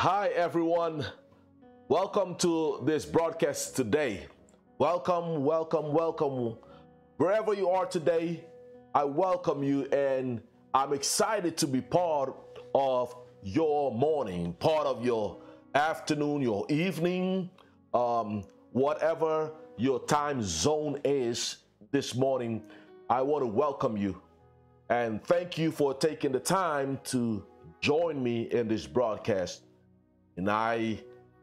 Hi, everyone. Welcome to this broadcast today. Welcome, welcome, welcome. Wherever you are today, I welcome you and I'm excited to be part of your morning, part of your afternoon, your evening, um, whatever your time zone is this morning. I want to welcome you and thank you for taking the time to join me in this broadcast. And I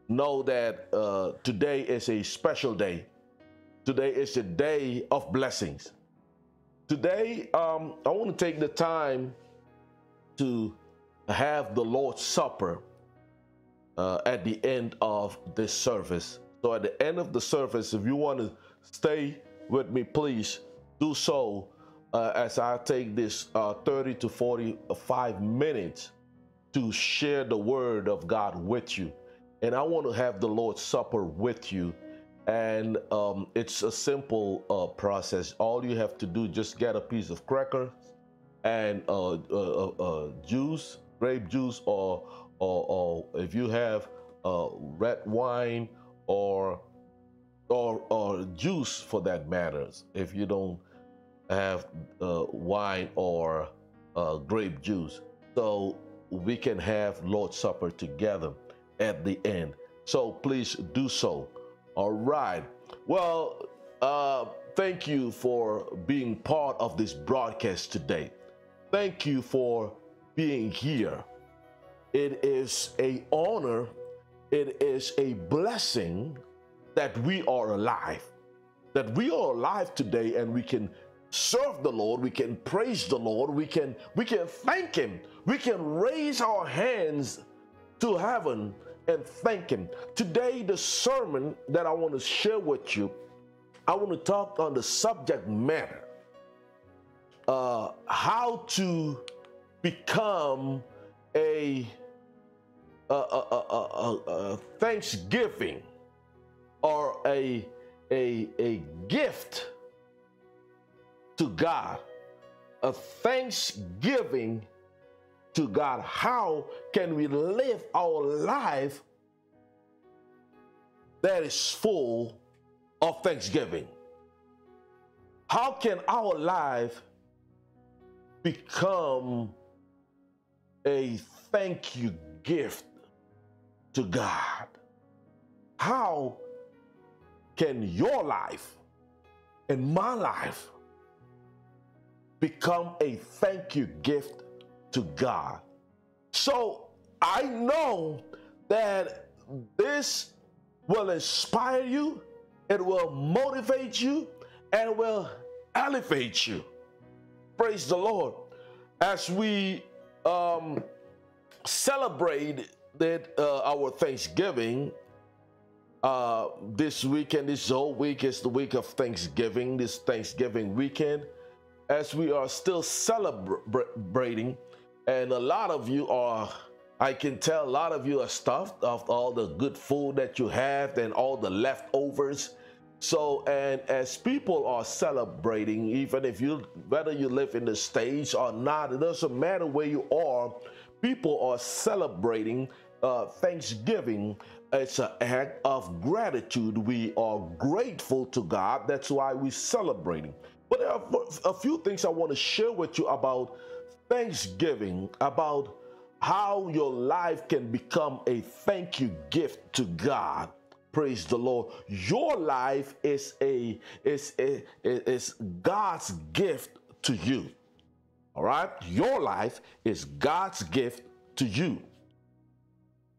know that uh, today is a special day. Today is a day of blessings. Today, um, I want to take the time to have the Lord's Supper uh, at the end of this service. So, at the end of the service, if you want to stay with me, please do so uh, as I take this uh, 30 to 45 minutes to share the word of God with you. And I want to have the Lord's Supper with you. And um, it's a simple uh, process. All you have to do just get a piece of cracker and uh, uh, uh, uh juice, grape juice, or, or, or if you have red wine or or or juice for that matters. If you don't have uh, wine or uh, grape juice. So we can have Lord's Supper together at the end. So please do so. All right. Well, uh, thank you for being part of this broadcast today. Thank you for being here. It is a honor. It is a blessing that we are alive. That we are alive today and we can serve the Lord, we can praise the Lord, we can we can thank him. We can raise our hands to heaven and thank him. Today the sermon that I want to share with you, I want to talk on the subject matter. Uh, how to become a, a, a, a thanksgiving or a, a, a gift to God, a thanksgiving to God. How can we live our life that is full of thanksgiving? How can our life become a thank you gift to God? How can your life and my life become a thank you gift to God. So I know that this will inspire you, it will motivate you, and will elevate you. Praise the Lord. As we um, celebrate that uh, our Thanksgiving uh, this weekend, this whole week is the week of Thanksgiving, this Thanksgiving weekend as we are still celebrating, and a lot of you are, I can tell a lot of you are stuffed of all the good food that you have and all the leftovers. So, and as people are celebrating, even if you, whether you live in the States or not, it doesn't matter where you are, people are celebrating uh, Thanksgiving. It's an act of gratitude. We are grateful to God. That's why we're celebrating. But there are a few things I want to share with you about Thanksgiving, about how your life can become a thank you gift to God. Praise the Lord. Your life is a is a, is God's gift to you. All right? Your life is God's gift to you.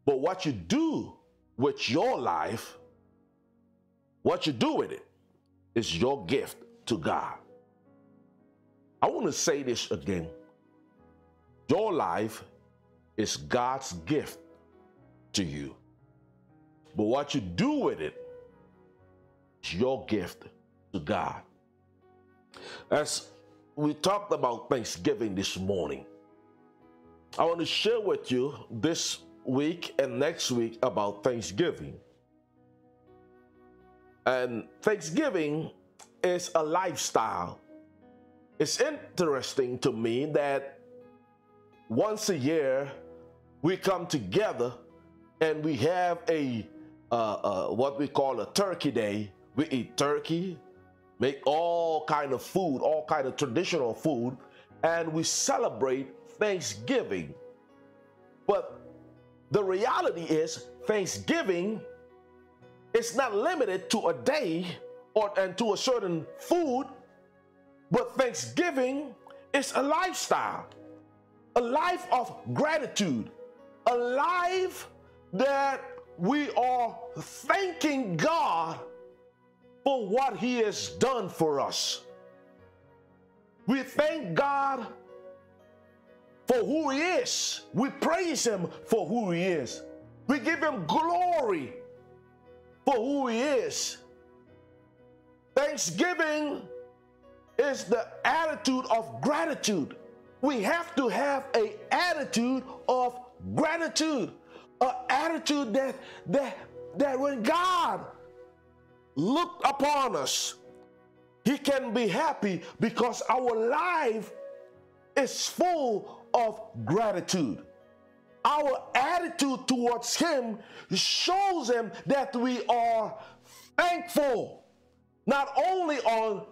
But what you do with your life, what you do with it, is your gift to God. I want to say this again. Your life is God's gift to you. But what you do with it is your gift to God. As we talked about Thanksgiving this morning, I want to share with you this week and next week about Thanksgiving. And Thanksgiving is a lifestyle. It's interesting to me that once a year we come together and we have a uh, uh, what we call a turkey day. We eat turkey, make all kind of food, all kind of traditional food, and we celebrate Thanksgiving. But the reality is Thanksgiving is not limited to a day or and to a certain food, but Thanksgiving is a lifestyle, a life of gratitude, a life that we are thanking God for what He has done for us. We thank God for who He is. We praise Him for who He is. We give Him glory for who He is. Thanksgiving is the attitude of gratitude. We have to have a attitude of gratitude, an attitude that that that when God looked upon us, He can be happy because our life is full of gratitude. Our attitude towards Him shows Him that we are thankful, not only on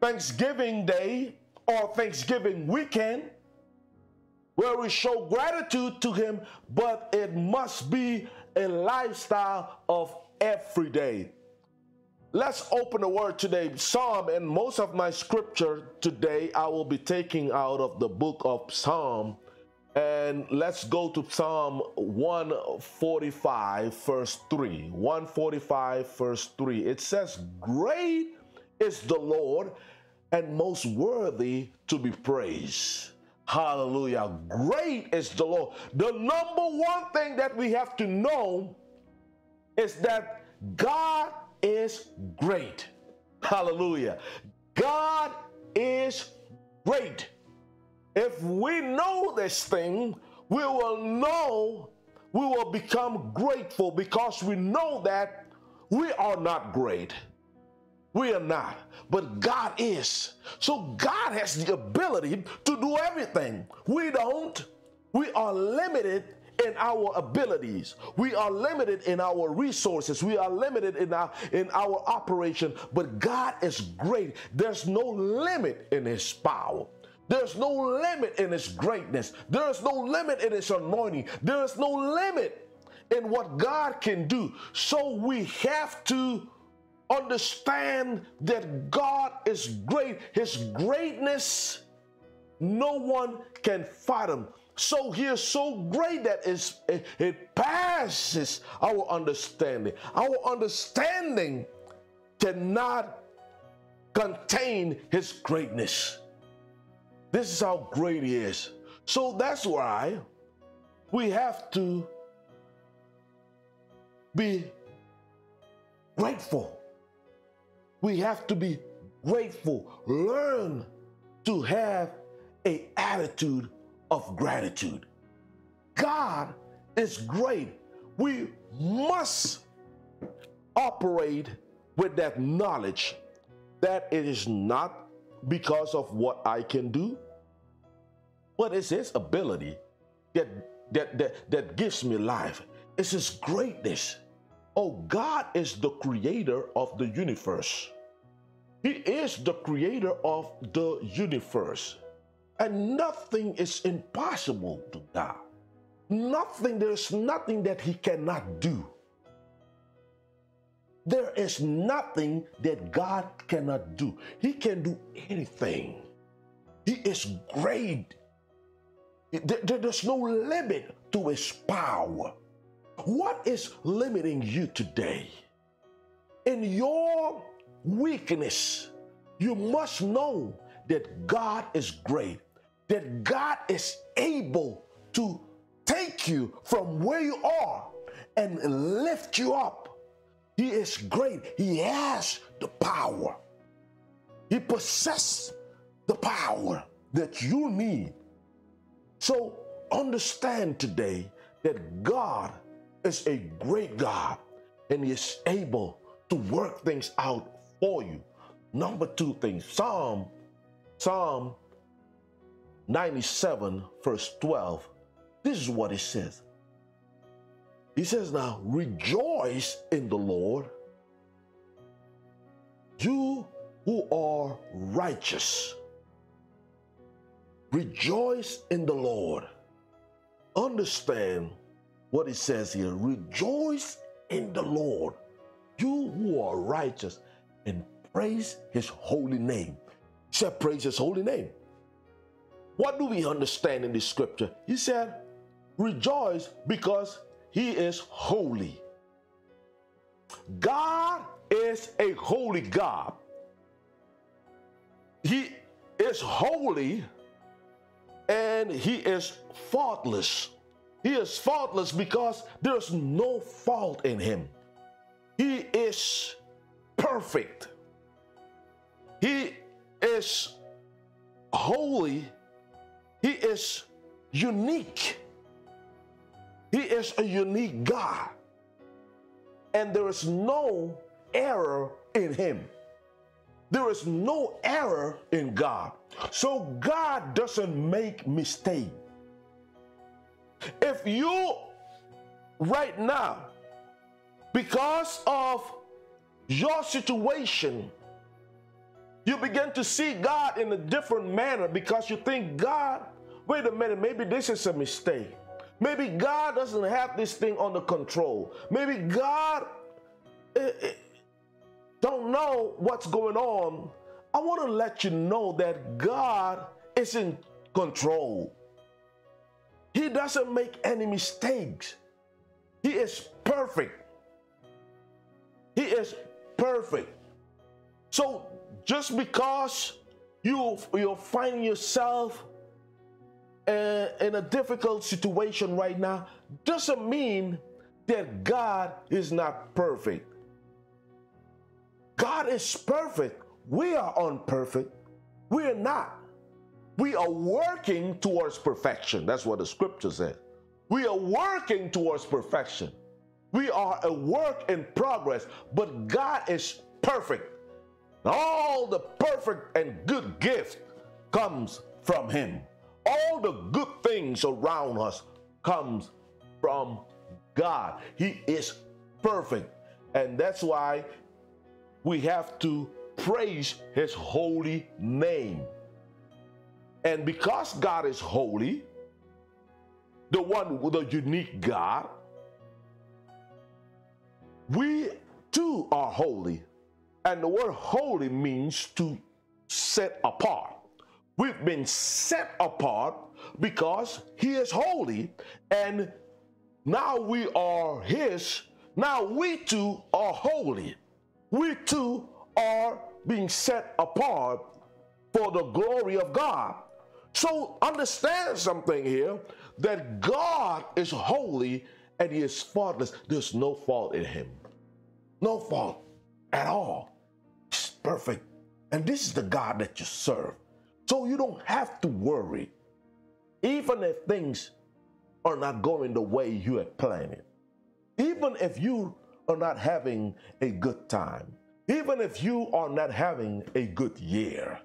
Thanksgiving Day or Thanksgiving weekend, where we show gratitude to Him, but it must be a lifestyle of every day. Let's open the word today. Psalm, and most of my scripture today I will be taking out of the book of Psalm. And let's go to Psalm 145, verse 3. 145, verse 3. It says, Great is the Lord and most worthy to be praised. Hallelujah. Great is the Lord. The number one thing that we have to know is that God is great. Hallelujah. God is great. If we know this thing, we will know, we will become grateful because we know that we are not great. We are not, but God is. So God has the ability to do everything. We don't. We are limited in our abilities. We are limited in our resources. We are limited in our in our operation, but God is great. There's no limit in his power. There's no limit in his greatness. There's no limit in his anointing. There's no limit in what God can do. So we have to understand that God is great. His greatness, no one can fight him. So he is so great that it, it passes our understanding. Our understanding cannot contain his greatness. This is how great he is. So that's why we have to be grateful. We have to be grateful. Learn to have a attitude of gratitude. God is great. We must operate with that knowledge that it is not because of what I can do, but it's His ability that, that, that, that gives me life. It's His greatness. Oh, God is the creator of the universe. He is the creator of the universe. And nothing is impossible to God. Nothing, there's nothing that He cannot do. There is nothing that God cannot do. He can do anything. He is great. There's no limit to His power. What is limiting you today? In your weakness, you must know that God is great that God is able to take you from where you are and lift you up. He is great. He has the power. He possesses the power that you need. So understand today that God is a great God and He is able to work things out for you. Number two thing, Psalm, Psalm 97, verse 12, this is what it says He says, Now rejoice in the Lord, you who are righteous. Rejoice in the Lord. Understand what it says here. Rejoice in the Lord, you who are righteous, and praise his holy name. He said, Praise his holy name. What do we understand in this scripture? He said, Rejoice because he is holy. God is a holy God. He is holy and he is faultless. He is faultless because there's no fault in him. He is perfect. He is holy. He is unique. He is a unique God. And there is no error in him. There is no error in God. So God doesn't make mistakes. If you right now, because of your situation, you begin to see God in a different manner because you think, God, wait a minute, maybe this is a mistake. Maybe God doesn't have this thing under control. Maybe God eh, eh, don't know what's going on. I want to let you know that God is in control. He doesn't make any mistakes. He is perfect. He is perfect. So just because you you're finding yourself in a difficult situation right now doesn't mean that God is not perfect. God is perfect. We are unperfect. We are not. We are working towards perfection. That's what the scripture says. We are working towards perfection. We are a work in progress, but God is perfect. All the perfect and good gift comes from him. All the good things around us comes from God. He is perfect. And that's why we have to praise his holy name. And because God is holy, the one with a unique God, we too are holy. And the word holy means to set apart. We've been set apart because He is holy, and now we are His. Now we too are holy. We too are being set apart for the glory of God. So understand something here that God is holy and he is faultless. There's no fault in him. No fault at all. He's perfect. And this is the God that you serve. So you don't have to worry. Even if things are not going the way you had planned Even if you are not having a good time. Even if you are not having a good year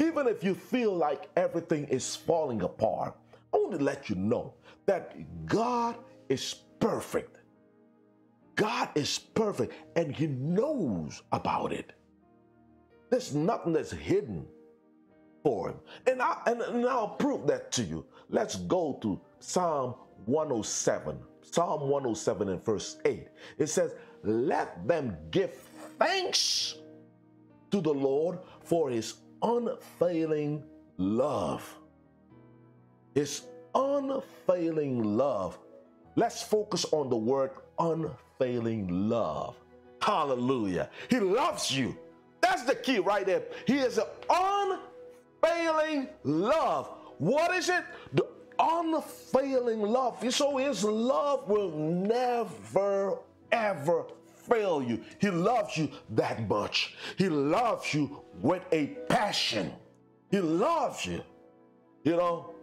even if you feel like everything is falling apart, I want to let you know that God is perfect. God is perfect and He knows about it. There's nothing that's hidden for Him. And, I, and, and I'll prove that to you. Let's go to Psalm 107. Psalm 107 and verse 8. It says, Let them give thanks to the Lord for His unfailing love. His unfailing love. Let's focus on the word unfailing love. Hallelujah. He loves you. That's the key right there. He is an unfailing love. What is it? The unfailing love. So his love will never, ever fail you. He loves you that much. He loves you with a passion. He loves you. You know,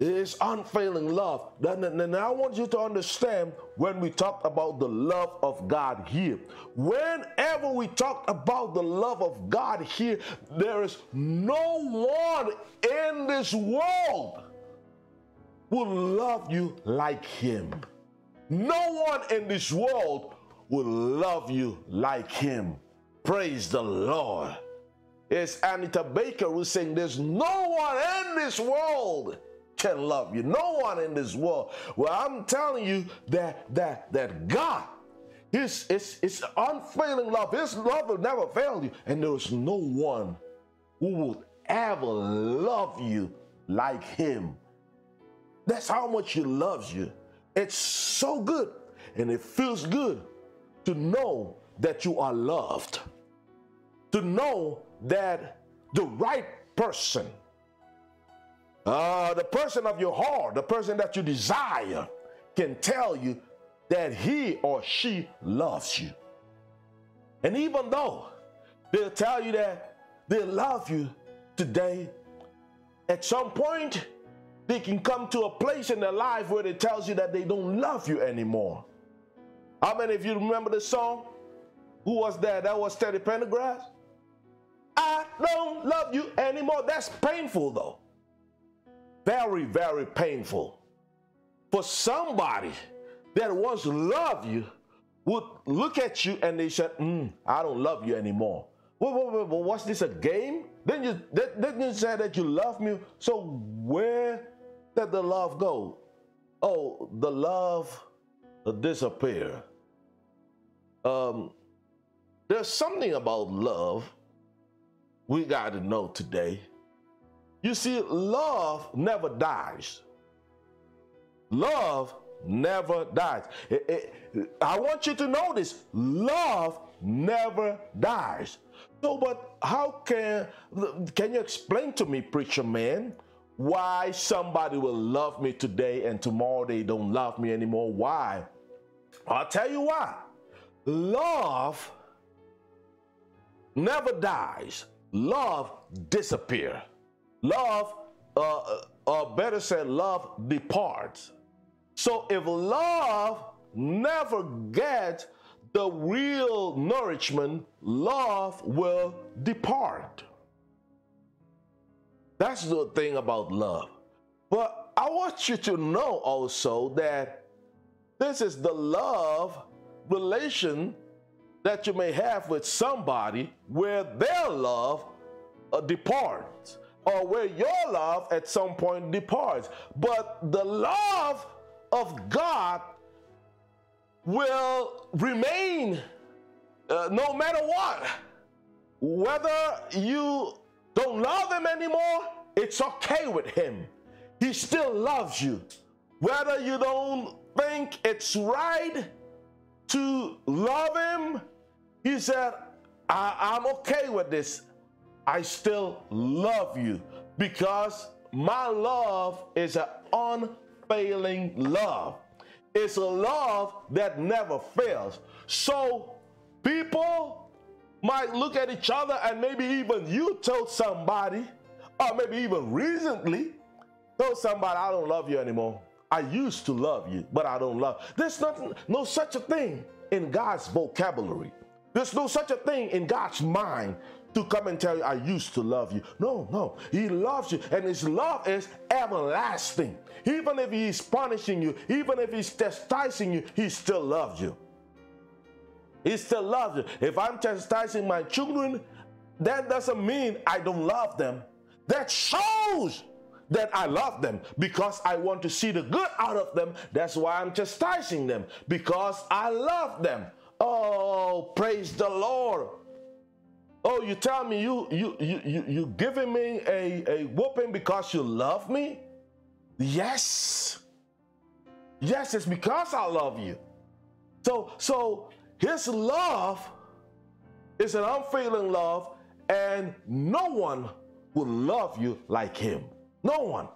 it's unfailing love. Now, I want you to understand when we talk about the love of God here. Whenever we talk about the love of God here, there is no one in this world will love you like Him. No one in this world will love you like him. Praise the Lord. It's Anita Baker who's saying, There's no one in this world can love you. No one in this world. Well, I'm telling you that that that God, His it's it's unfailing love. His love will never fail you. And there is no one who will ever love you like him. That's how much he loves you. It's so good and it feels good to know that you are loved, to know that the right person, uh, the person of your heart, the person that you desire, can tell you that he or she loves you. And even though they'll tell you that they love you today, at some point, they can come to a place in their life where it tells you that they don't love you anymore. How many of you remember the song? Who was that? That was Teddy Pendergrass. I don't love you anymore. That's painful, though. Very, very painful. For somebody that once loved you would look at you and they said, mm, I don't love you anymore. Wait, wait, wait, what's this, a game? Then you, you say that you love me. So where did the love go? Oh, the love disappeared. Um, there's something about love we got to know today. You see, love never dies. Love never dies. It, it, I want you to know this love never dies. So, but how can can you explain to me, preacher man, why somebody will love me today and tomorrow they don't love me anymore? Why? I'll tell you why. Love never dies. Love disappears. Love, uh, uh, better said, love departs. So if love never gets the real nourishment, love will depart. That's the thing about love. But I want you to know also that this is the love relation that you may have with somebody where their love uh, departs or where your love at some point departs. But the love of God will remain uh, no matter what. Whether you don't love him anymore, it's okay with him. He still loves you. Whether you don't think it's right to love him, he said, I- am okay with this. I still love you because my love is an unfailing love. It's a love that never fails. So people might look at each other and maybe even you told somebody, or maybe even recently, told somebody, I don't love you anymore. I used to love you, but I don't love. There's nothing, no such a thing in God's vocabulary. There's no such a thing in God's mind to come and tell you, I used to love you. No, no. He loves you, and His love is everlasting. Even if He's punishing you, even if He's chastising you, He still loves you. He still loves you. If I'm chastising my children, that doesn't mean I don't love them. That shows that I love them because I want to see the good out of them. That's why I'm chastising them because I love them. Oh, praise the Lord. Oh, you tell me you you you you you giving me a, a whooping because you love me? Yes. Yes, it's because I love you. So so his love is an unfailing love, and no one will love you like him. No one.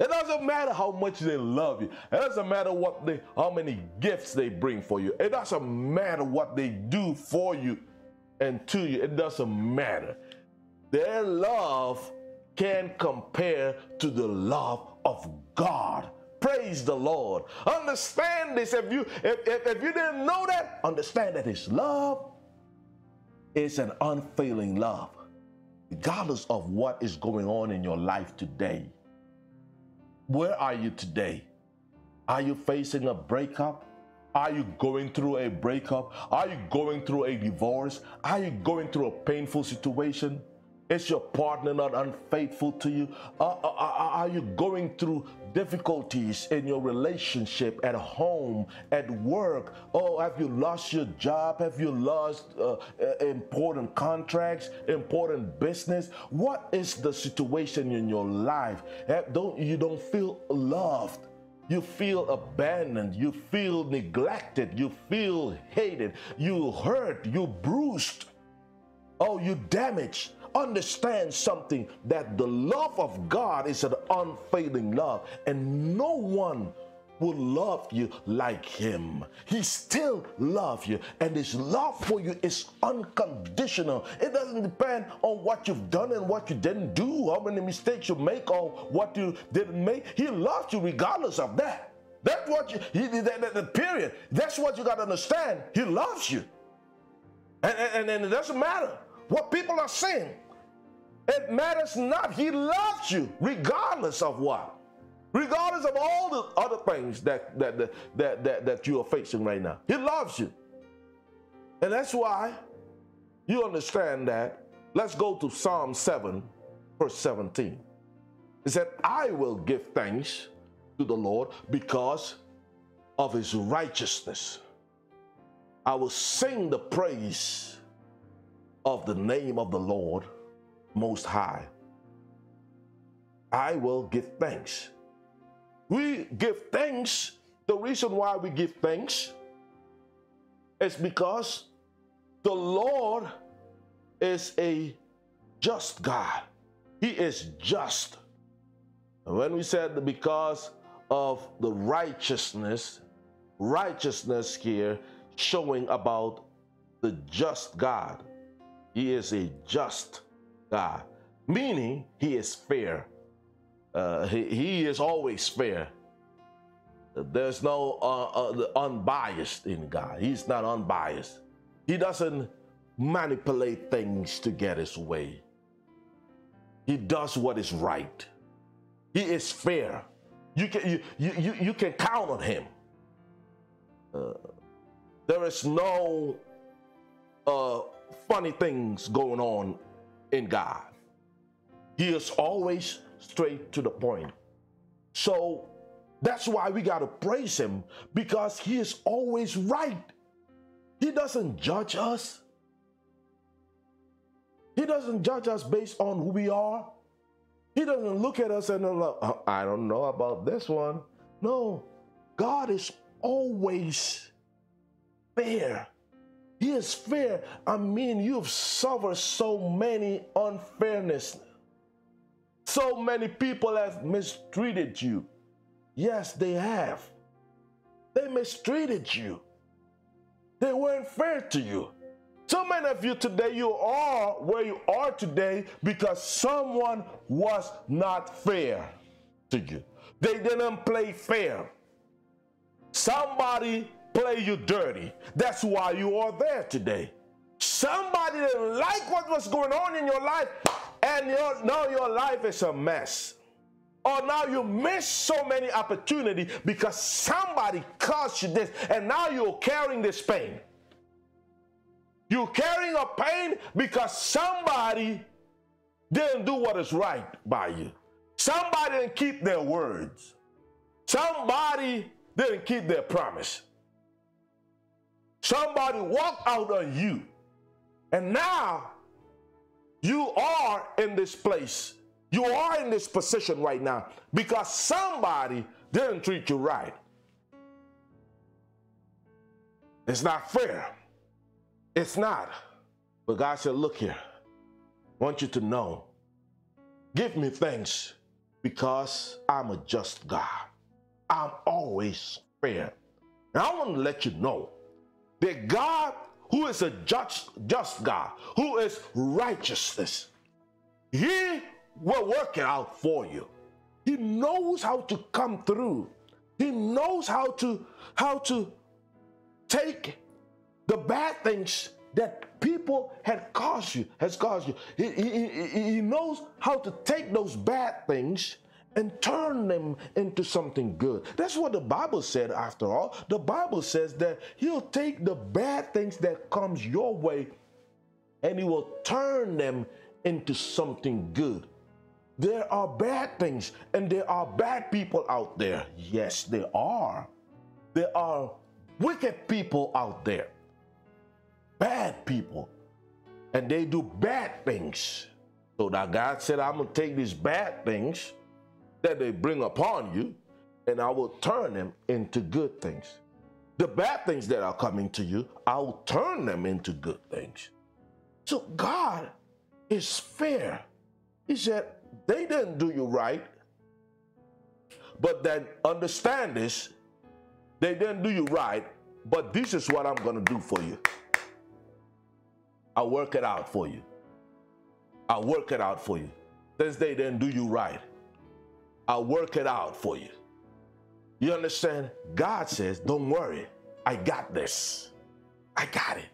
It doesn't matter how much they love you. It doesn't matter what they how many gifts they bring for you. It doesn't matter what they do for you and to you, it doesn't matter. Their love can compare to the love of God. Praise the Lord. Understand this. If you if, if, if you didn't know that, understand that his love is an unfailing love. Regardless of what is going on in your life today. Where are you today? Are you facing a breakup? Are you going through a breakup? Are you going through a divorce? Are you going through a painful situation? Is your partner not unfaithful to you? Are, are, are, you going through difficulties in your relationship at home, at work? Oh, have you lost your job? Have you lost uh, important contracts, important business? What is the situation in your life? Eh, don't you don't feel loved? You feel abandoned. You feel neglected. You feel hated. You hurt. You bruised. Oh, you damaged. Understand something that the love of God is an unfailing love, and no one will love you like him. He still loves you, and his love for you is unconditional. It doesn't depend on what you've done and what you didn't do, how many mistakes you make, or what you didn't make. He loves you regardless of that. That's what you, he, that, that, that period. That's what you got to understand. He loves you. And, and, and it doesn't matter what people are saying. It matters not. He loves you regardless of what regardless of all the other things that, that, that, that, that, that you are facing right now. He loves you. And that's why you understand that. Let's go to Psalm 7, verse 17. It said, I will give thanks to the Lord because of his righteousness. I will sing the praise of the name of the Lord Most High. I will give thanks we give thanks. The reason why we give thanks is because the Lord is a just God. He is just. And when we said because of the righteousness, righteousness here showing about the just God. He is a just God, meaning he is fair. Uh, he, he is always fair. There's no uh, uh, unbiased in God. He's not unbiased. He doesn't manipulate things to get his way. He does what is right. He is fair. You can, you, you, you, can count on him. Uh, there is no uh, funny things going on in God. He is always straight to the point. So that's why we got to praise him because he is always right. He doesn't judge us. He doesn't judge us based on who we are. He doesn't look at us and like, oh, I don't know about this one. No, God is always fair. He is fair. I mean, you've suffered so many unfairness so many people have mistreated you. Yes, they have. They mistreated you. They weren't fair to you. So many of you today, you are where you are today because someone was not fair to you. They didn't play fair. Somebody played you dirty. That's why you are there today. Somebody didn't like what was going on in your life and your, now your life is a mess. Or now you miss so many opportunities because somebody caused you this, and now you're carrying this pain. You're carrying a pain because somebody didn't do what is right by you. Somebody didn't keep their words. Somebody didn't keep their promise. Somebody walked out on you. And now you are in this place. You are in this position right now because somebody didn't treat you right. It's not fair. It's not. But God said, Look here, I want you to know, give me thanks because I'm a just God. I'm always fair. And I want to let you know that God who is a just, just God, who is righteousness. He will work it out for you. He knows how to come through. He knows how to how to take the bad things that people had caused you, has caused you. He, he, he knows how to take those bad things and turn them into something good. That's what the Bible said after all. The Bible says that he'll take the bad things that comes your way and he will turn them into something good. There are bad things and there are bad people out there. Yes, there are. There are wicked people out there. Bad people. And they do bad things. So that God said, I'm going to take these bad things that they bring upon you, and I will turn them into good things. The bad things that are coming to you, I'll turn them into good things. So God is fair. He said, they didn't do you right, but then understand this, they didn't do you right, but this is what I'm going to do for you. I'll work it out for you. I'll work it out for you. Since they didn't do you right, I'll work it out for you. You understand? God says, Don't worry, I got this. I got it.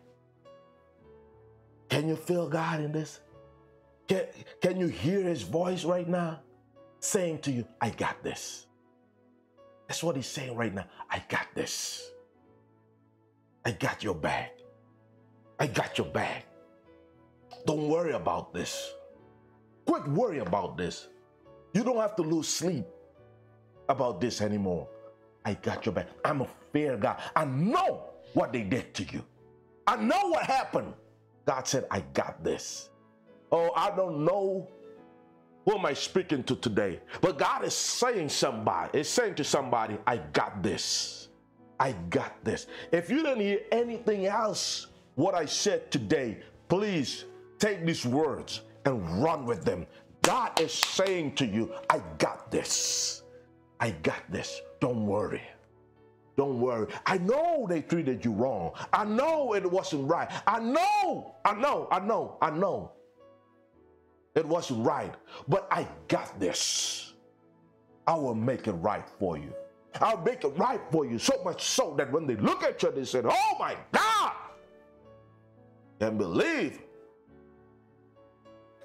Can you feel God in this? Can, can you hear his voice right now saying to you, I got this? That's what he's saying right now. I got this. I got your back. I got your back. Don't worry about this. Quit worry about this. You don't have to lose sleep about this anymore. I got your back. I'm a fair God. I know what they did to you. I know what happened. God said, I got this. Oh, I don't know who am I speaking to today, but God is saying somebody, is saying to somebody, I got this. I got this. If you didn't hear anything else, what I said today, please take these words and run with them. God is saying to you, I got this. I got this. Don't worry. Don't worry. I know they treated you wrong. I know it wasn't right. I know, I know, I know, I know. It wasn't right. But I got this. I will make it right for you. I'll make it right for you. So much so that when they look at you, they said, Oh my God. Can't believe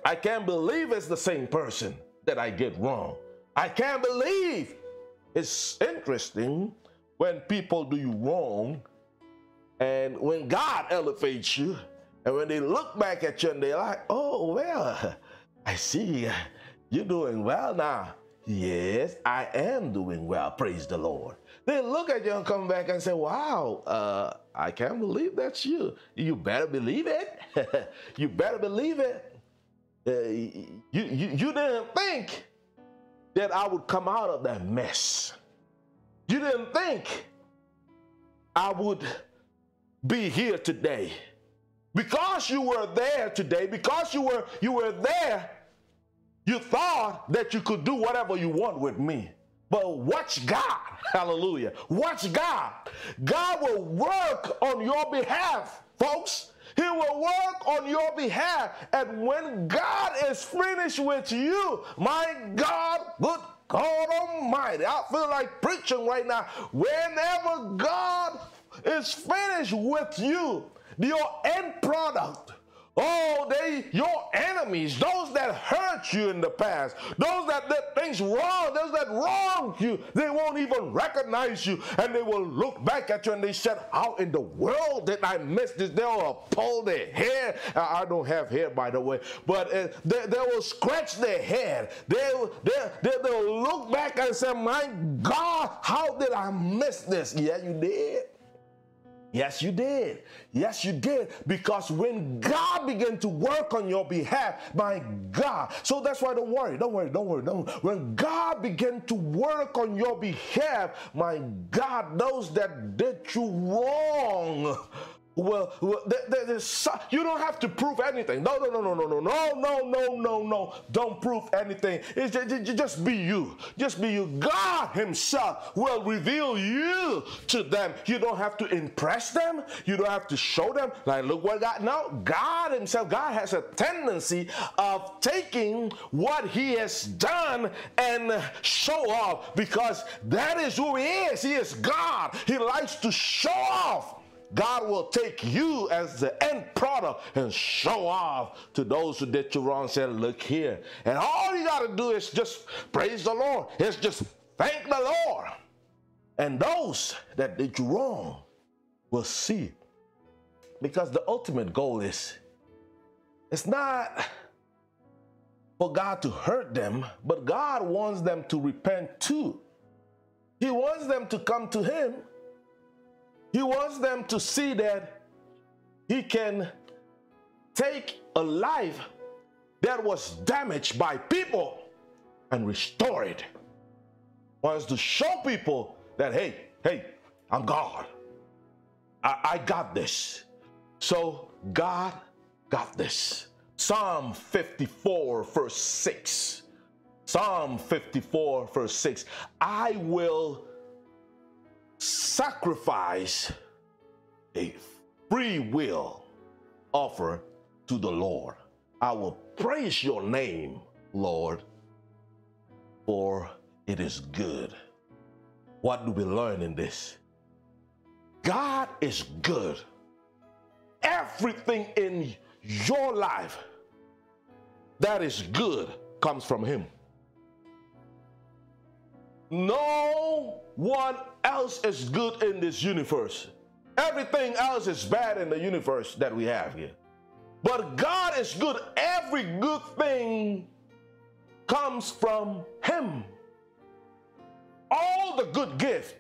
I can't believe it's the same person that I get wrong. I can't believe it's interesting when people do you wrong and when God elevates you and when they look back at you and they're like, oh, well, I see you're doing well now. Yes, I am doing well. Praise the Lord. They look at you and come back and say, wow, uh, I can't believe that's you. You better believe it. you better believe it. Uh, you, you, you didn't think that I would come out of that mess. You didn't think I would be here today. Because you were there today, because you were you were there, you thought that you could do whatever you want with me. But watch God. Hallelujah. Watch God. God will work on your behalf, folks. He will work on your behalf. And when God is finished with you, my God, good God Almighty, I feel like preaching right now. Whenever God is finished with you, your end product Oh, they, your enemies, those that hurt you in the past, those that did things wrong, those that wronged you, they won't even recognize you and they will look back at you and they said, How in the world did I miss this? They'll pull their hair. I don't have hair, by the way, but uh, they, they will scratch their head. They, they, they, they'll look back and say, My God, how did I miss this? Yeah, you did. Yes, you did. Yes, you did. Because when God began to work on your behalf, my God. So that's why don't worry, don't worry, don't worry. Don't worry. When God began to work on your behalf, my God, those that did you wrong well, well there, there's, you don't have to prove anything. No, no, no, no, no, no, no, no, no, no, no. Don't prove anything. It's just, just be you. Just be you. God Himself will reveal you to them. You don't have to impress them. You don't have to show them. Like, look what God. No, God Himself. God has a tendency of taking what He has done and show off because that is who He is. He is God. He likes to show off. God will take you as the end product and show off to those who did you wrong. Say, look here. And all you got to do is just praise the Lord. It's just thank the Lord. And those that did you wrong will see. Because the ultimate goal is it's not for God to hurt them, but God wants them to repent too. He wants them to come to Him. He wants them to see that He can take a life that was damaged by people and restore it. Wants to show people that, hey, hey, I'm God. I, I got this. So God got this. Psalm 54, verse 6. Psalm 54, verse 6. I will sacrifice a free will offer to the Lord. I will praise your name, Lord, for it is good. What do we learn in this? God is good. Everything in your life that is good comes from Him. No one else is good in this universe. Everything else is bad in the universe that we have here. But God is good. Every good thing comes from Him. All the good gift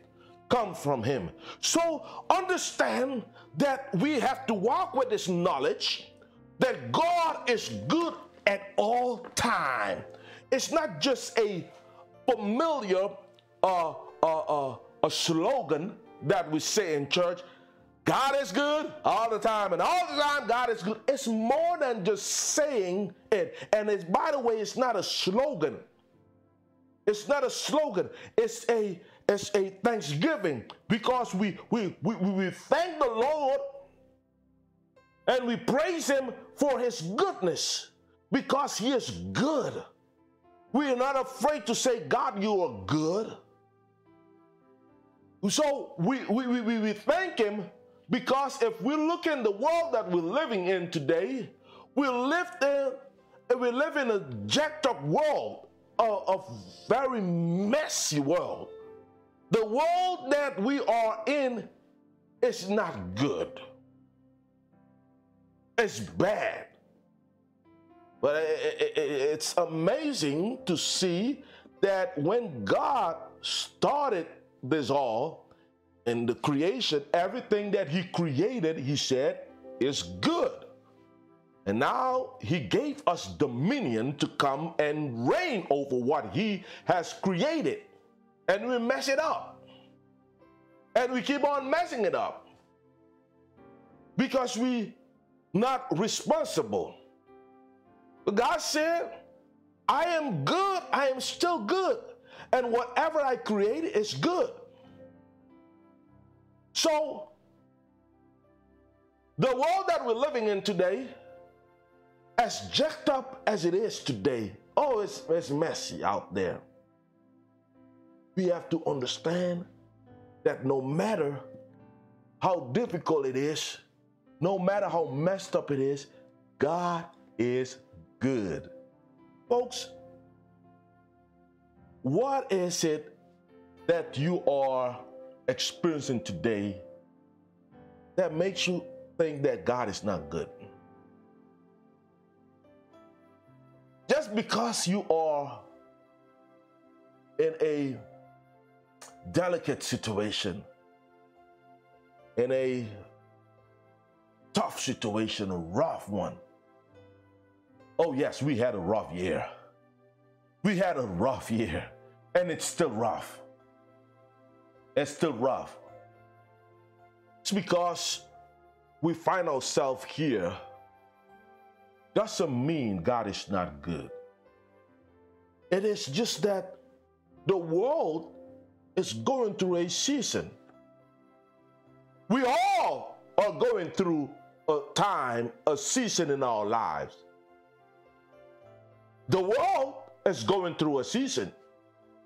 comes from Him. So understand that we have to walk with this knowledge that God is good at all time. It's not just a familiar uh, uh, uh, a slogan that we say in church. God is good all the time, and all the time God is good. It's more than just saying it. And it's by the way, it's not a slogan. It's not a slogan. It's a it's a thanksgiving because we we we, we thank the Lord and we praise him for his goodness because he is good. We are not afraid to say, God, you are good. So we, we, we, we thank him because if we look in the world that we're living in today, we live in, we live in a jacked up world, a, a very messy world. The world that we are in is not good. It's bad. But it's amazing to see that when God started this all in the creation, everything that He created, He said, is good. And now He gave us dominion to come and reign over what He has created. And we mess it up. And we keep on messing it up because we not responsible. But God said, I am good, I am still good, and whatever I create is good. So, the world that we're living in today, as jacked up as it is today, oh, it's, it's messy out there. We have to understand that no matter how difficult it is, no matter how messed up it is, God is good. Folks, what is it that you are experiencing today that makes you think that God is not good? Just because you are in a delicate situation, in a tough situation, a rough one. Oh, yes, we had a rough year. We had a rough year, and it's still rough. It's still rough. It's because we find ourselves here doesn't mean God is not good. It is just that the world is going through a season. We all are going through a time, a season in our lives. The world is going through a season.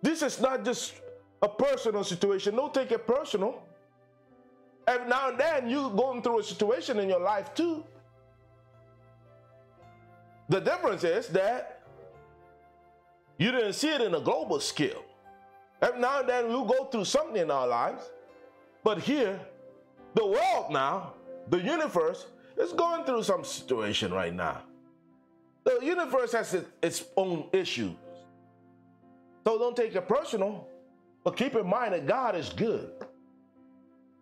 This is not just a personal situation. Don't take it personal. Every now and then you're going through a situation in your life too. The difference is that you didn't see it in a global scale. Every now and then we go through something in our lives, but here, the world now, the universe, is going through some situation right now. The universe has its own issues. So don't take it personal, but keep in mind that God is good.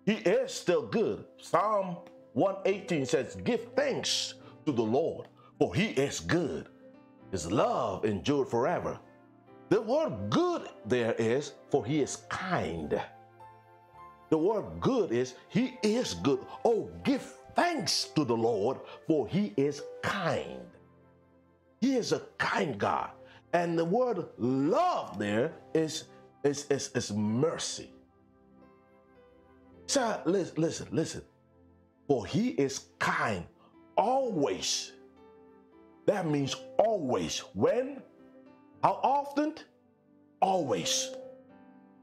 He is still good. Psalm 118 says, Give thanks to the Lord, for he is good. His love endured forever. The word good there is, for he is kind. The word good is, he is good. Oh, give thanks to the Lord, for he is kind. He is a kind God. And the word love there is, is, is, is mercy. So listen, listen, listen. For he is kind always. That means always. When? How often? Always.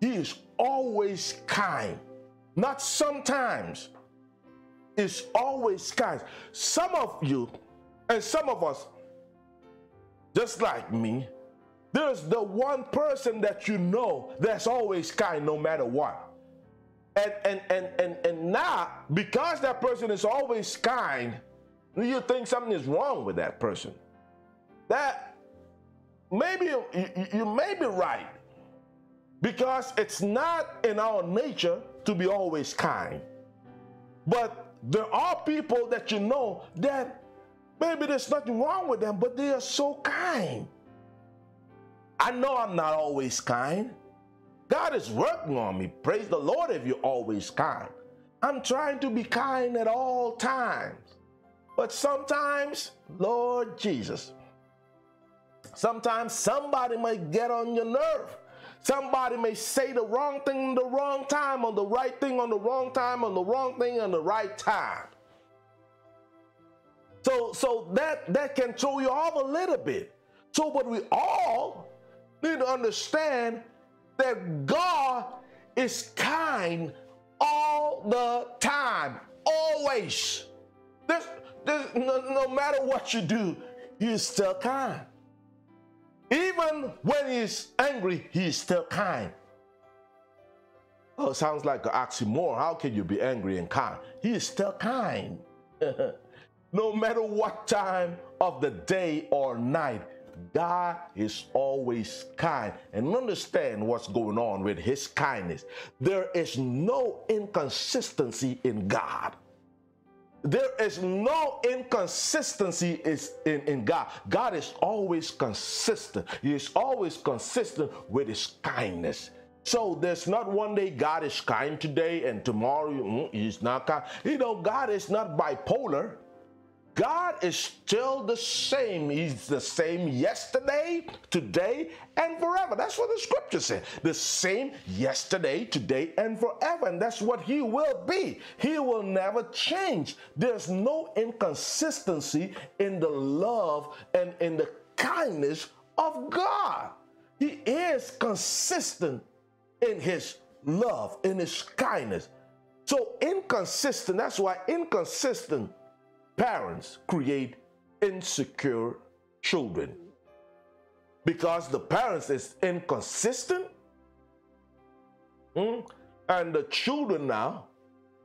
He is always kind. Not sometimes. It's always kind. Some of you and some of us, just like me, there's the one person that you know that's always kind no matter what. And and and and, and now, because that person is always kind, you think something is wrong with that person. That maybe you, you may be right because it's not in our nature to be always kind. But there are people that you know that maybe there's nothing wrong with them, but they are so kind. I know I'm not always kind. God is working on me. Praise the Lord if you're always kind. I'm trying to be kind at all times. But sometimes, Lord Jesus, Sometimes somebody may get on your nerve. Somebody may say the wrong thing the wrong time, on the right thing on the wrong time, on the wrong thing on the right time. So, so that that can throw you off a little bit. So, but we all need to understand that God is kind all the time, always. No, no matter what you do, He's still kind. Even when he's angry, he's still kind. Oh, sounds like an oxymoron. How can you be angry and kind? He is still kind. no matter what time of the day or night, God is always kind. And understand what's going on with his kindness. There is no inconsistency in God. There is no inconsistency is in, in God. God is always consistent. He is always consistent with his kindness. So there's not one day God is kind today and tomorrow mm, he's not kind. You know, God is not bipolar. God is still the same. He's the same yesterday, today, and forever. That's what the scripture says. The same yesterday, today, and forever. And that's what He will be. He will never change. There's no inconsistency in the love and in the kindness of God. He is consistent in His love, in His kindness. So, inconsistent, that's why inconsistent parents create insecure children. Because the parents is inconsistent mm, and the children now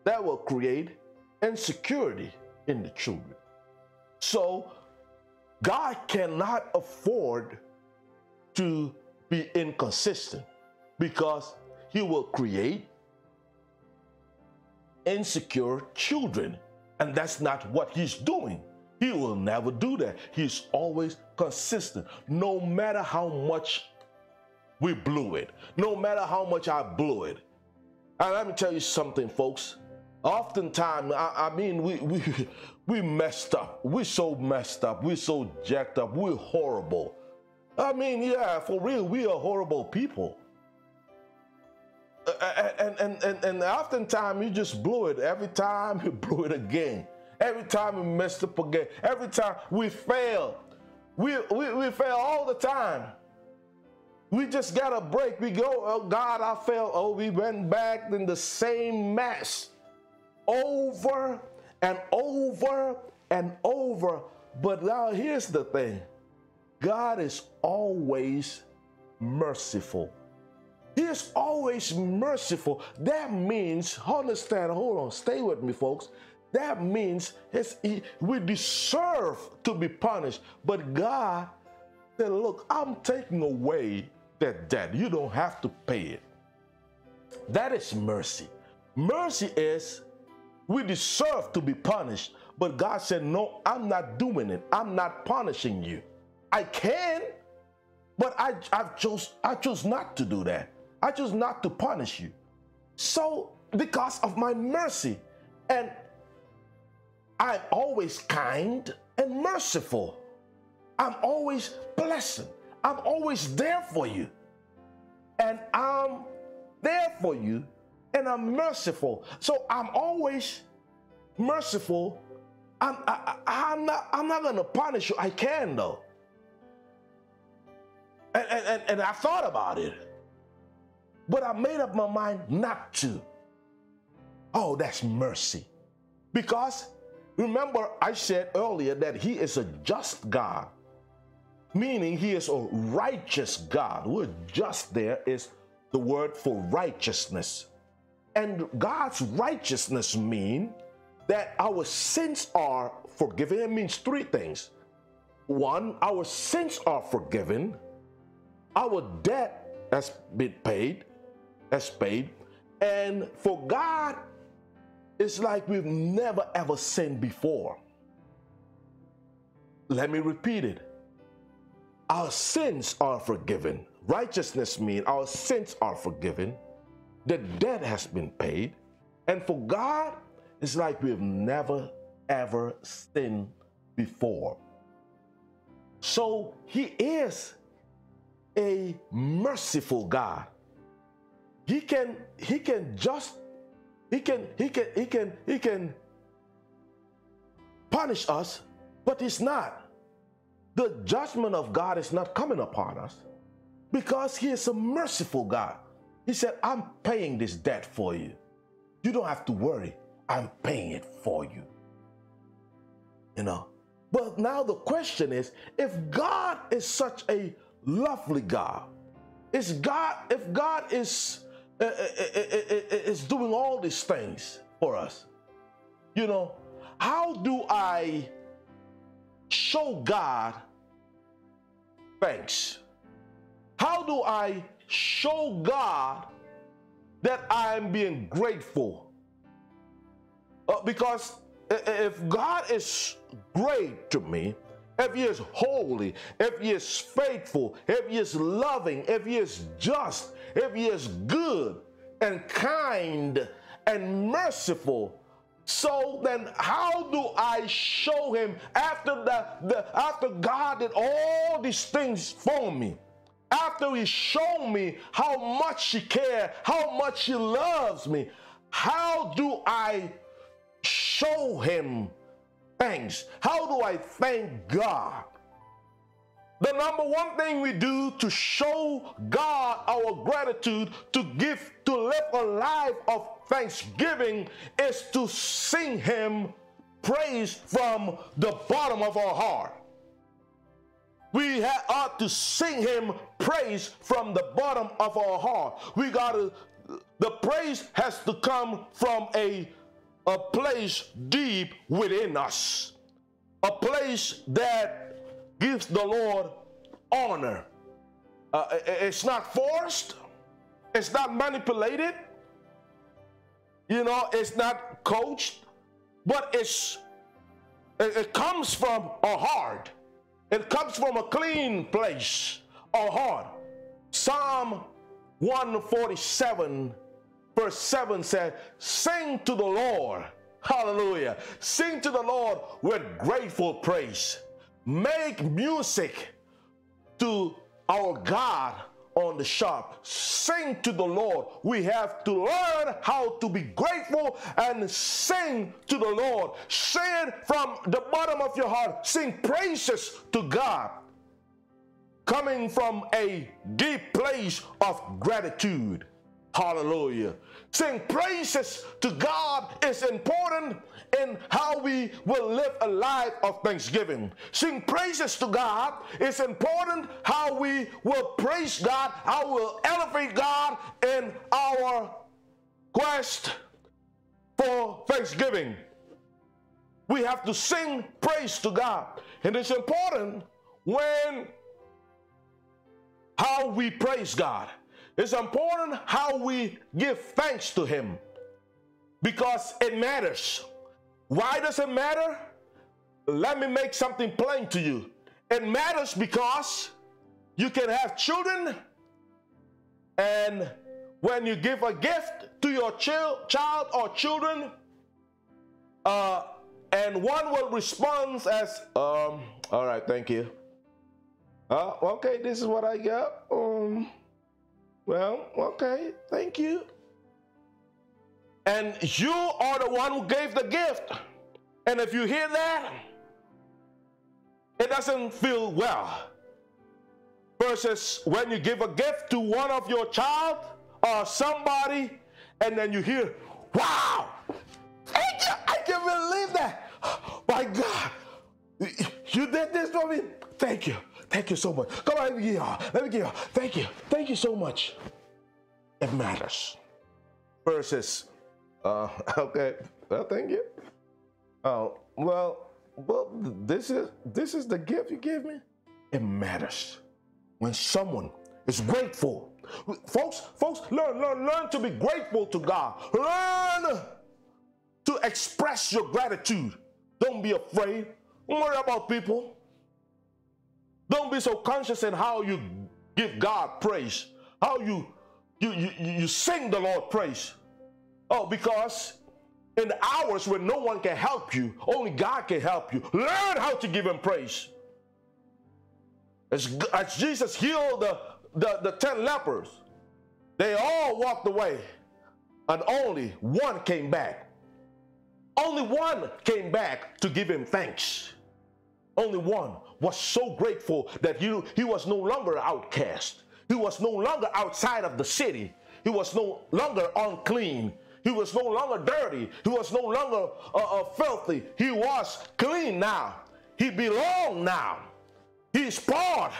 that will create insecurity in the children. So god cannot afford to be inconsistent because he will create insecure children and that's not what he's doing. He will never do that. He's always consistent, no matter how much we blew it, no matter how much I blew it. And let me tell you something, folks. Oftentimes, I, I mean, we, we, we messed up. We're so messed up. We're so jacked up. We're horrible. I mean, yeah, for real, we are horrible people and, and, and, and oftentimes you just blew it. Every time you blew it again. Every time we messed up again. Every time we fail. We, we, we fail all the time. We just got a break. We go, oh God, I failed. Oh, we went back in the same mess. over and over and over. But now here's the thing God is always merciful. He is always merciful. That means, understand, hold on, stay with me, folks. That means we deserve to be punished. But God said, Look, I'm taking away that debt. You don't have to pay it. That is mercy. Mercy is we deserve to be punished, but God said, No, I'm not doing it. I'm not punishing you. I can, but I, I chose I chose not to do that. I chose not to punish you. So because of my mercy. And I'm always kind and merciful. I'm always blessing. I'm always there for you. And I'm there for you and I'm merciful. So I'm always merciful. I'm, I, am not, I'm not going to punish you. I can, though. And, and, and I thought about it. But I made up my mind not to. Oh, that's mercy. Because remember, I said earlier that He is a just God, meaning He is a righteous God. The word just there is the word for righteousness. And God's righteousness mean that our sins are forgiven. It means three things. One, our sins are forgiven. Our debt has been paid, has paid. And for God, it's like we've never ever sinned before. Let me repeat it. Our sins are forgiven. Righteousness means our sins are forgiven. The debt has been paid. And for God, it's like we've never ever sinned before. So he is a merciful God. He can he can just he can he can he can he can punish us, but it's not. The judgment of God is not coming upon us because he is a merciful God. He said, "I'm paying this debt for you. You don't have to worry. I'm paying it for you." You know. But now the question is, if God is such a lovely God. Is God, if God is, is doing all these things for us, you know, how do I show God thanks? How do I show God that I'm being grateful? Uh, because if God is great to me, if he is holy, if he is faithful, if he is loving, if he is just, if he is good and kind and merciful. So then how do I show him after the, the after God did all these things for me? After he showed me how much he cares, how much he loves me, how do I show him thanks. How do I thank God? The number one thing we do to show God our gratitude, to give, to live a life of thanksgiving, is to sing Him praise from the bottom of our heart. We ought to sing Him praise from the bottom of our heart. We got to, the praise has to come from a a place deep within us, a place that gives the Lord honor. Uh, it's not forced, it's not manipulated, you know, it's not coached, but it's it, comes from a heart. It comes from a clean place, a heart. Psalm 147 verse 7 said, Sing to the Lord. Hallelujah. Sing to the Lord with grateful praise. Make music to our God on the sharp. Sing to the Lord. We have to learn how to be grateful and sing to the Lord. Sing from the bottom of your heart. Sing praises to God. Coming from a deep place of gratitude. Hallelujah. Sing praises to God is important in how we will live a life of thanksgiving. Sing praises to God It's important how we will praise God, how we'll elevate God in our quest for thanksgiving. We have to sing praise to God. And it's important when how we praise God. It's important how we give thanks to Him because it matters. Why does it matter? Let me make something plain to you. It matters because you can have children, and when you give a gift to your child or children, uh, and one will respond as, um, all right, thank you. Uh, okay, this is what I got. Um, well, okay, thank you. And you are the one who gave the gift. And if you hear that, it doesn't feel well. Versus when you give a gift to one of your child or somebody, and then you hear, wow, thank you, I can't believe that. My God, you did this for me. Thank you. Thank you so much. Come on, let me give you Let me give you Thank you. Thank you so much. It matters. Versus, uh, okay, well, thank you. Oh, well, well, this is this is the gift you give me. It matters when someone is grateful. Folks, folks, learn, learn, learn to be grateful to God. Learn to express your gratitude. Don't be afraid. Don't worry about people. Don't be so conscious in how you give God praise, how you you you, you sing the Lord praise. Oh, because in the hours when no one can help you, only God can help you. Learn how to give Him praise. As, as Jesus healed the, the, the ten lepers, they all walked away, and only one came back. Only one came back to give Him thanks. Only one was so grateful that he, he was no longer outcast. He was no longer outside of the city. He was no longer unclean. He was no longer dirty. He was no longer uh, uh, filthy. He was clean now. He belonged now. He's part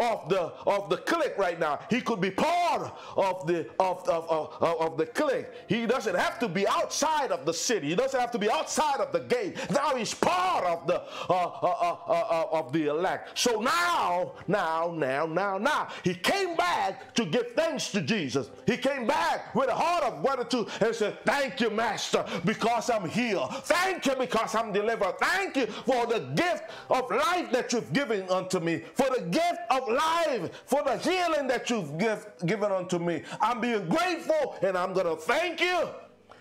of the of the clique right now. He could be part of the of, of, of, of the clique. He doesn't have to be outside of the city. He doesn't have to be outside of the gate. Now he's part of the uh, uh, uh, uh, uh of the elect. So now, now, now, now, now, he came back to give thanks to Jesus. He came back with a heart of gratitude and said, "Thank you, Master, because I'm here. Thank you because I'm delivered. Thank you for the gift of life that you've given unto me. For the gift of of life for the healing that you've give, given unto me. I'm being grateful and I'm going to thank you.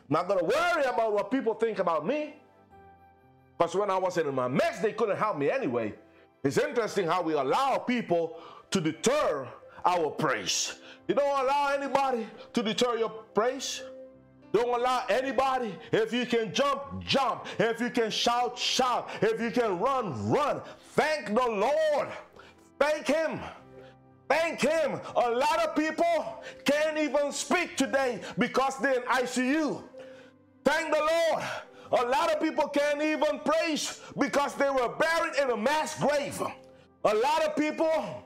Not going to worry about what people think about me. Because when I was in my mess, they couldn't help me anyway. It's interesting how we allow people to deter our praise. You don't allow anybody to deter your praise. Don't allow anybody. If you can jump, jump. If you can shout, shout. If you can run, run. Thank the Lord Thank Him. Thank Him. A lot of people can't even speak today because they're in ICU. Thank the Lord. A lot of people can't even praise because they were buried in a mass grave. A lot of people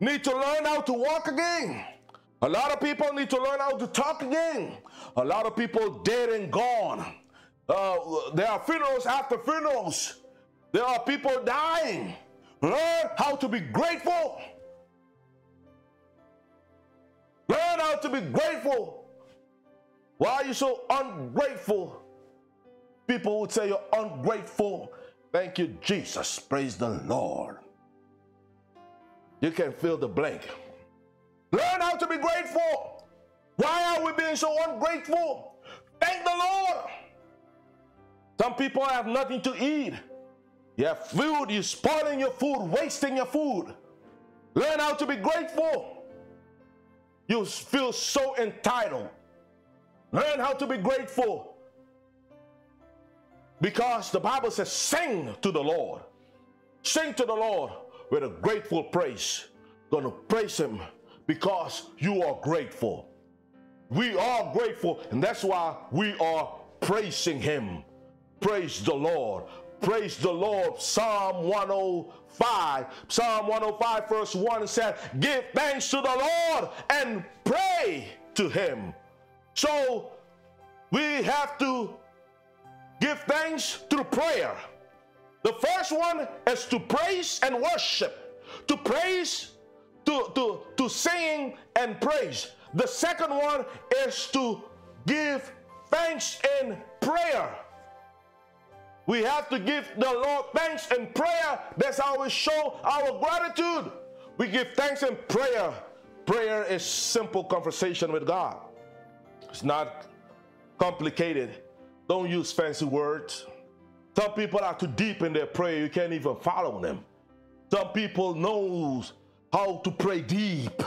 need to learn how to walk again. A lot of people need to learn how to talk again. A lot of people dead and gone. Uh, there are funerals after funerals. There are people dying. Learn how to be grateful. Learn how to be grateful. Why are you so ungrateful? People would say you're ungrateful. Thank you, Jesus. Praise the Lord. You can fill the blank. Learn how to be grateful. Why are we being so ungrateful? Thank the Lord. Some people have nothing to eat. You have food, you're spoiling your food, wasting your food. Learn how to be grateful. You feel so entitled. Learn how to be grateful. Because the Bible says, sing to the Lord. Sing to the Lord with a grateful praise. Gonna praise Him because you are grateful. We are grateful, and that's why we are praising Him. Praise the Lord. Praise the Lord. Psalm 105. Psalm 105, verse 1 said, Give thanks to the Lord and pray to Him. So we have to give thanks through prayer. The first one is to praise and worship, to praise, to, to, to sing and praise. The second one is to give thanks in prayer. We have to give the Lord thanks and prayer. That's how we show our gratitude. We give thanks and prayer. Prayer is simple conversation with God. It's not complicated. Don't use fancy words. Some people are too deep in their prayer, you can't even follow them. Some people knows how to pray deep,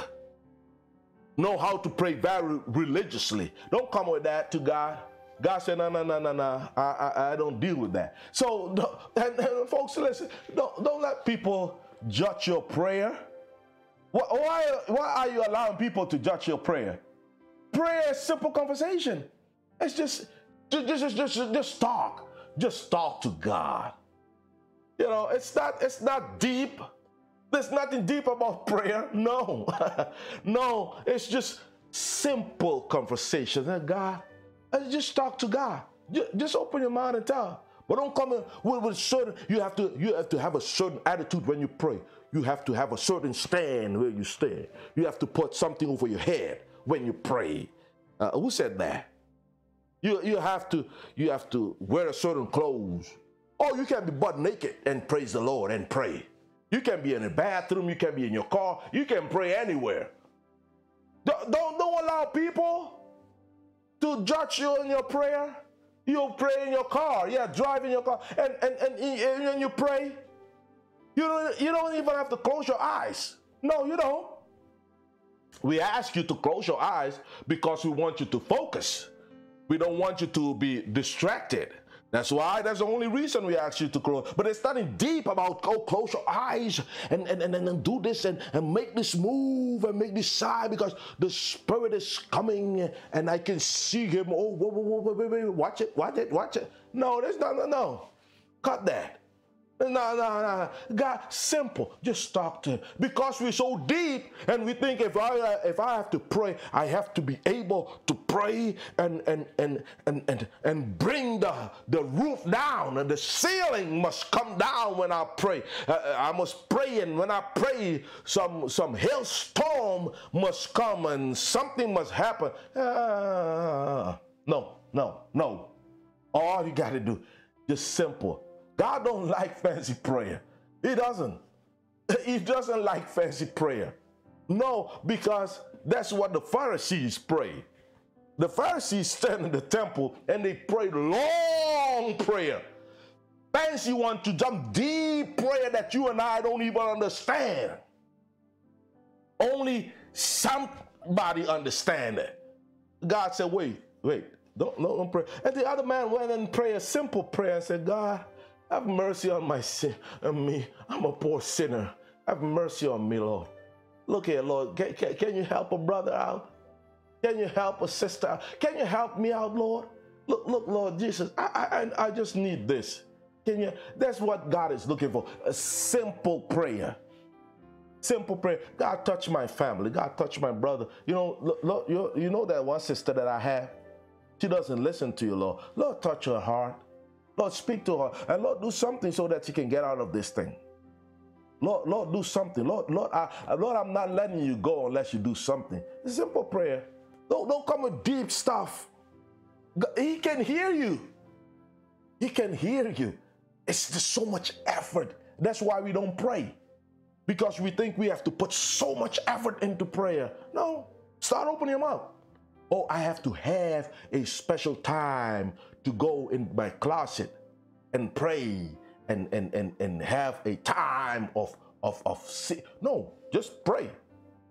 know how to pray very religiously. Don't come with that to God. God said, no, no, no, no, no, I, I, I don't deal with that. So, and, and folks, listen, don't, don't let people judge your prayer. Why, why are you allowing people to judge your prayer? Prayer is simple conversation. It's just, just, just, just, just talk. Just talk to God. You know, it's not, it's not deep. There's nothing deep about prayer. No, no, it's just simple conversation. And just talk to God. Just open your mind and talk. But don't come in with, with certain. You have to. You have to have a certain attitude when you pray. You have to have a certain stand where you stand. You have to put something over your head when you pray. Uh, who said that? You, you have to you have to wear a certain clothes. Oh, you can be butt naked and praise the Lord and pray. You can be in a bathroom, you can be in your car, you can pray anywhere. Don't, don't, don't allow people to judge you in your prayer. You pray in your car, yeah, drive in your car, and and, and, and you pray. You don't, you don't even have to close your eyes. No, you don't. We ask you to close your eyes because we want you to focus. We don't want you to be distracted. That's why that's the only reason we ask you to close. But it's nothing deep about oh, close your eyes and, and, and, and do this and, and make this move and make this sigh because the spirit is coming and I can see him. Oh, whoa, whoa, whoa, whoa, whoa, watch it, watch it, watch it. No, there's no, no, no. Cut that. No, no, no. God, simple. Just talk to him. Because we're so deep and we think if I uh, if I have to pray, I have to be able to pray and and and and and, and bring the, the roof down and the ceiling must come down when I pray. Uh, uh I must pray and when I pray some some hailstorm must come and something must happen. Uh, no, no, no. All you got to do just simple God don't like fancy prayer. He doesn't. He doesn't like fancy prayer. No, because that's what the Pharisees pray. The Pharisees stand in the temple and they pray long prayer. Fancy one to jump deep prayer that you and I don't even understand. Only somebody understand it. God said, wait, wait, don't, don't pray. And the other man went and prayed a simple prayer and said, God, have mercy on my sin, on me. I'm a poor sinner. Have mercy on me, Lord. Look here, Lord. Can, can, can you help a brother out? Can you help a sister? Can you help me out, Lord? Look, look, Lord Jesus, I, I, I just need this. Can you? That's what God is looking for. A simple prayer. Simple prayer. God touch my family. God touch my brother. You know, look, look, you, you know that one sister that I have? She doesn't listen to you, Lord. Lord, touch her heart. Lord, speak to her. And Lord, do something so that she can get out of this thing. Lord, Lord, do something. Lord, Lord, I, Lord, I'm not letting you go unless you do something. Simple prayer. Don't, don't come with deep stuff. He can hear you. He can hear you. It's just so much effort. That's why we don't pray. Because we think we have to put so much effort into prayer. No, start opening your mouth. Oh, I have to have a special time to go in my closet and pray and and and, and have a time of of of no just pray.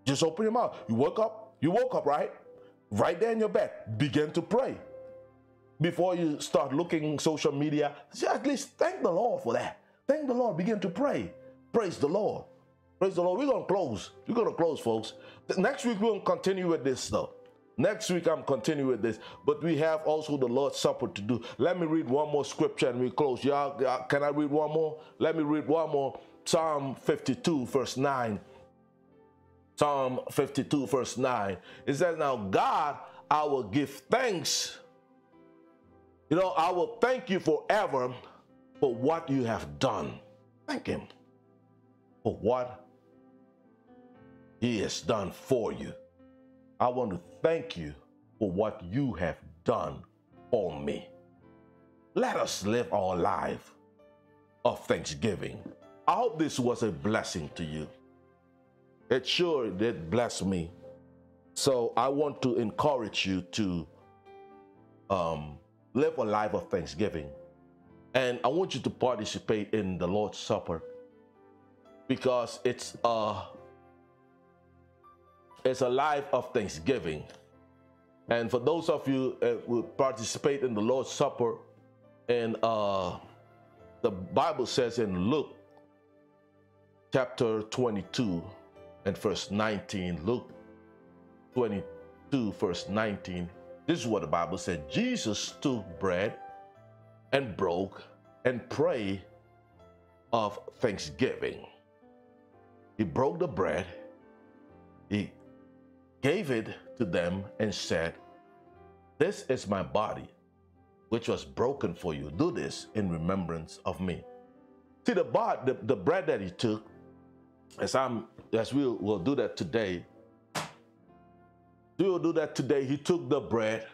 Just open your mouth. You woke up. You woke up right? Right there in your bed. Begin to pray. Before you start looking social media at least thank the lord for that. Thank the lord. Begin to pray. Praise the lord. Praise the lord. We're gonna close. We're gonna close folks. Next week we're gonna continue with this stuff Next week, I'm continuing with this, but we have also the Lord's Supper to do. Let me read one more scripture and we close. Y'all, can I read one more? Let me read one more. Psalm 52, verse 9. Psalm 52, verse 9. It says, Now, God, I will give thanks. You know, I will thank you forever for what you have done. Thank Him for what He has done for you. I want to thank you for what you have done for me. Let us live our life of thanksgiving. I hope this was a blessing to you. It sure did bless me. So I want to encourage you to um, live a life of thanksgiving. And I want you to participate in the Lord's Supper because it's a, it's a life of thanksgiving. And for those of you uh, who participate in the Lord's Supper, and uh, the Bible says in Luke chapter 22 and verse 19, Luke 22, verse 19, this is what the Bible said Jesus took bread and broke and prayed of thanksgiving. He broke the bread, he gave it to them, and said, This is my body, which was broken for you. Do this in remembrance of me. See, the, the, the bread that he took, as I'm as we will do that today, we will do that today. He took the bread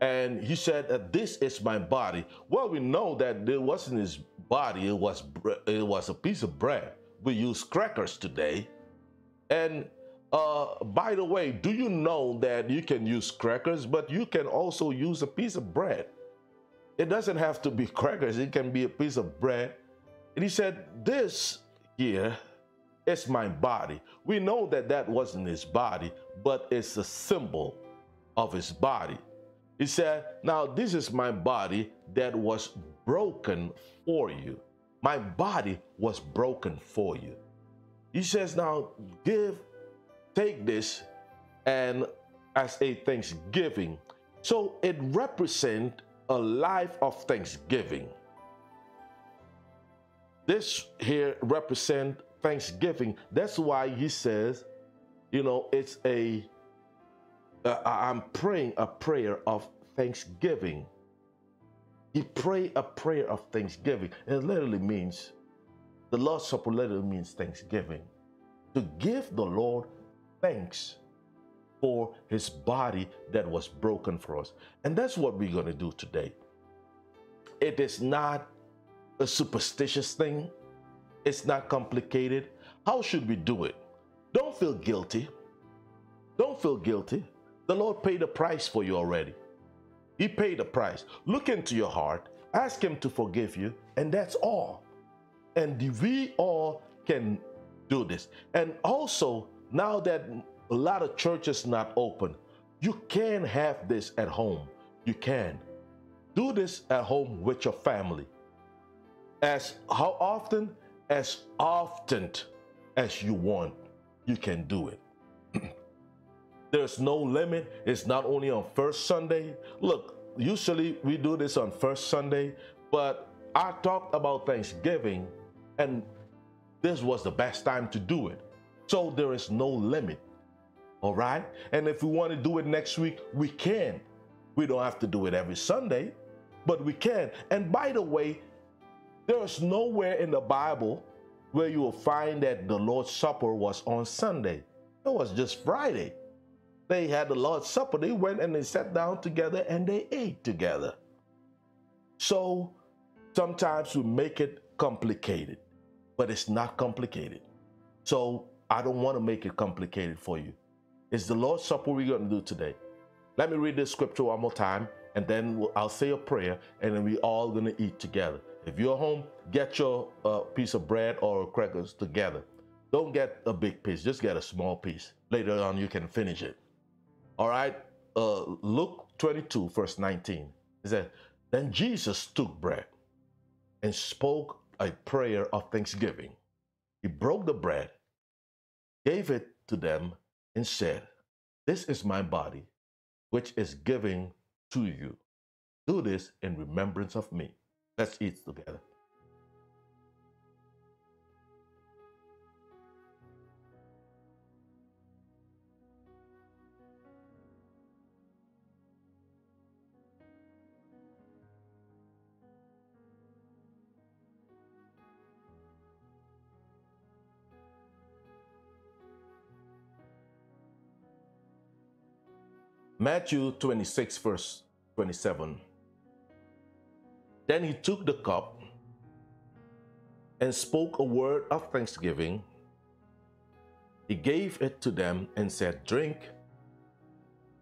and he said this is my body. Well, we know that it wasn't his body, it was it was a piece of bread. We use crackers today. And uh, by the way, do you know that you can use crackers, but you can also use a piece of bread? It doesn't have to be crackers, it can be a piece of bread. And he said, This here is my body. We know that that wasn't his body, but it's a symbol of his body. He said, Now this is my body that was broken for you. My body was broken for you. He says, Now give, take this and as a thanksgiving. So it represents a life of thanksgiving. This here represent thanksgiving. That's why he says, you know, it's a uh, I'm praying a prayer of thanksgiving. He pray a prayer of thanksgiving. It literally means, the Lord's Supper literally means thanksgiving. To give the Lord thanks for his body that was broken for us. And that's what we're going to do today. It is not a superstitious thing. It's not complicated. How should we do it? Don't feel guilty. Don't feel guilty. The Lord paid a price for you already. He paid a price. Look into your heart, ask Him to forgive you, and that's all. And we all can do this. And also, now that a lot of churches not open, you can have this at home. You can. Do this at home with your family. As how often? As often as you want, you can do it. There's no limit. It's not only on first Sunday. Look, usually we do this on first Sunday, but I talked about Thanksgiving and this was the best time to do it. So there is no limit. All right? And if we want to do it next week, we can. We don't have to do it every Sunday, but we can. And by the way, there is nowhere in the Bible where you will find that the Lord's Supper was on Sunday. It was just Friday they had the Lord's Supper, they went and they sat down together and they ate together. So sometimes we make it complicated, but it's not complicated. So I don't want to make it complicated for you. It's the Lord's Supper we're going to do today. Let me read this scripture one more time, and then I'll say a prayer, and then we all going to eat together. If you're home, get your uh, piece of bread or crackers together. Don't get a big piece, just get a small piece. Later on, you can finish it. All right, uh, Luke 22, verse 19. It said, Then Jesus took bread and spoke a prayer of thanksgiving. He broke the bread, gave it to them, and said, This is my body, which is given to you. Do this in remembrance of me. Let's eat together. Matthew 26, verse 27. Then he took the cup and spoke a word of thanksgiving. He gave it to them and said, Drink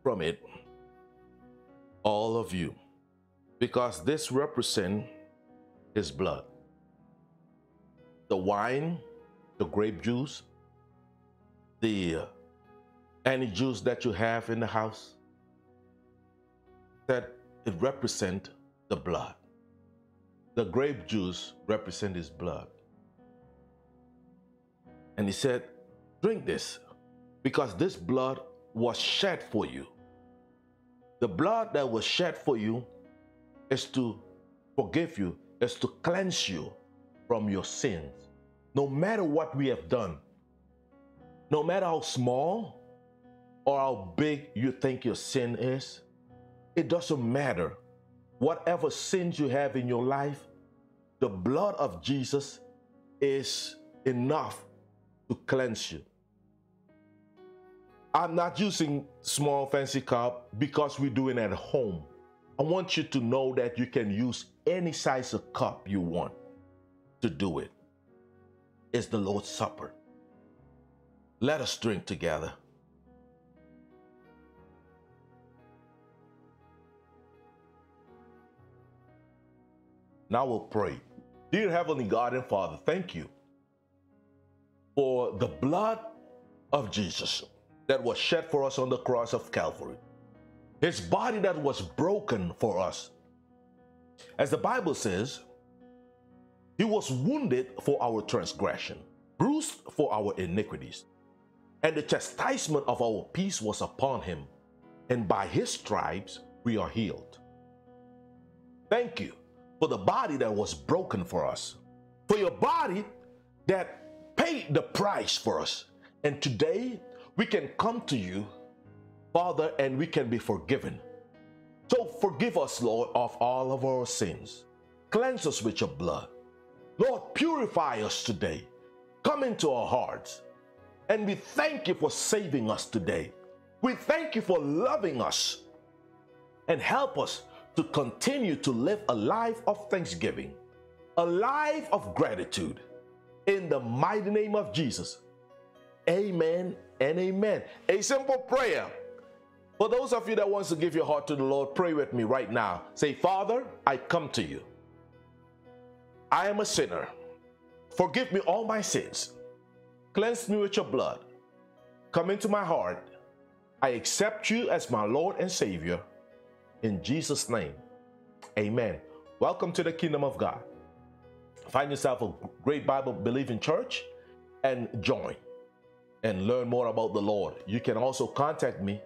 from it, all of you, because this represents his blood. The wine, the grape juice, the uh, any juice that you have in the house, that it represent the blood. The grape juice represent his blood. And he said, drink this because this blood was shed for you. The blood that was shed for you is to forgive you, is to cleanse you from your sins. No matter what we have done, no matter how small or how big you think your sin is, it doesn't matter. Whatever sins you have in your life, the blood of Jesus is enough to cleanse you. I'm not using small fancy cup because we're doing it at home. I want you to know that you can use any size of cup you want to do it. It's the Lord's Supper. Let us drink together. Now we'll pray. Dear Heavenly God and Father, thank you for the blood of Jesus that was shed for us on the cross of Calvary. His body that was broken for us. As the Bible says, he was wounded for our transgression, bruised for our iniquities, and the chastisement of our peace was upon him, and by his stripes we are healed. Thank you for the body that was broken for us, for your body that paid the price for us. And today we can come to you, Father, and we can be forgiven. So forgive us, Lord, of all of our sins. Cleanse us with your blood. Lord, purify us today. Come into our hearts. And we thank you for saving us today. We thank you for loving us. And help us to continue to live a life of thanksgiving, a life of gratitude. In the mighty name of Jesus. Amen and amen. A simple prayer. For those of you that wants to give your heart to the Lord, pray with me right now. Say, Father, I come to you. I am a sinner. Forgive me all my sins. Cleanse me with your blood. Come into my heart. I accept you as my Lord and Savior. In Jesus' name, amen. Welcome to the kingdom of God. Find yourself a great Bible believing church and join and learn more about the Lord. You can also contact me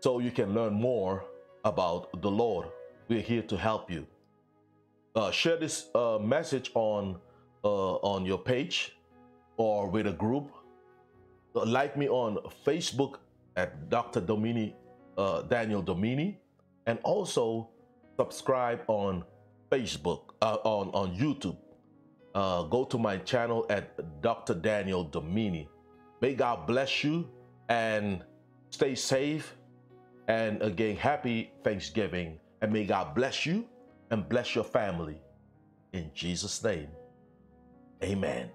so you can learn more about the Lord. We're here to help you. Uh, share this uh, message on uh, on your page or with a group. Uh, like me on Facebook at Dr. Domini uh, Daniel Domini and also subscribe on Facebook, uh, on, on YouTube. Uh, go to my channel at Dr. Daniel Domini. May God bless you and stay safe. And again, happy Thanksgiving. And may God bless you and bless your family. In Jesus' name, amen.